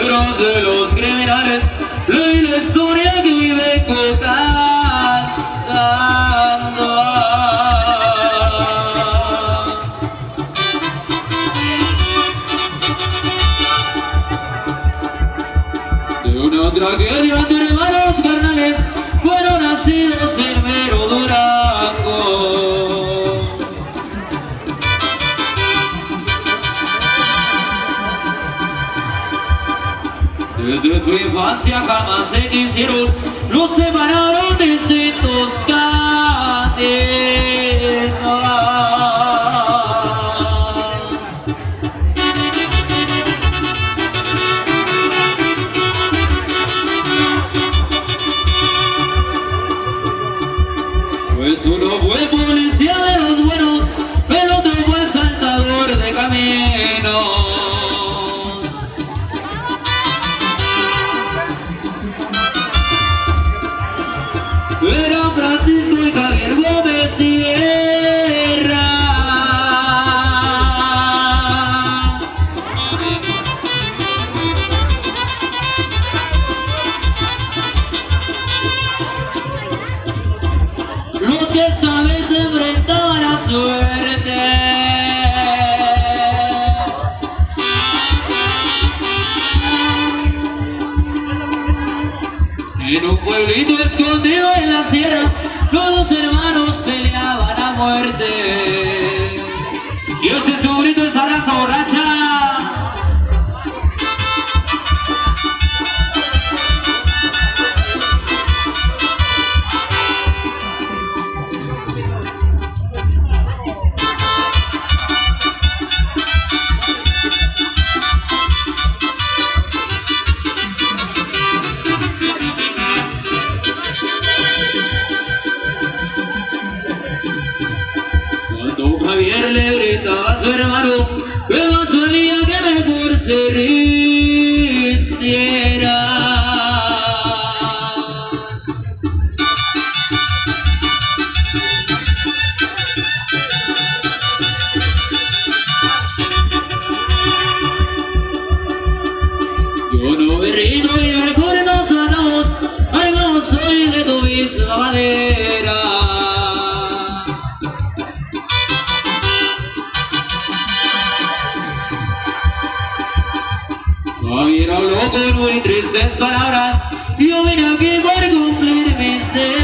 cerebros de los criminales Leí la historia que vive contando. De una tragedia de hermanos carnales Fueron nacidos en Desde su infancia jamás se quisieron, los separaron distintos cadenas. Pues uno fue policía de los buenos, En un pueblito escondido en la sierra, los dos hermanos peleaban a muerte. Javier le gritaba a su hermano que más que mejor se rindiera. Yo no me rindo y mejor nos matamos, ay no soy de tu misma madera. Habló con muy tristes palabras yo vine aquí por cumplir mis deberes.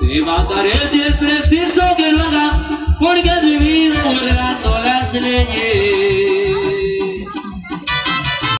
Te mataré si es preciso que lo haga, porque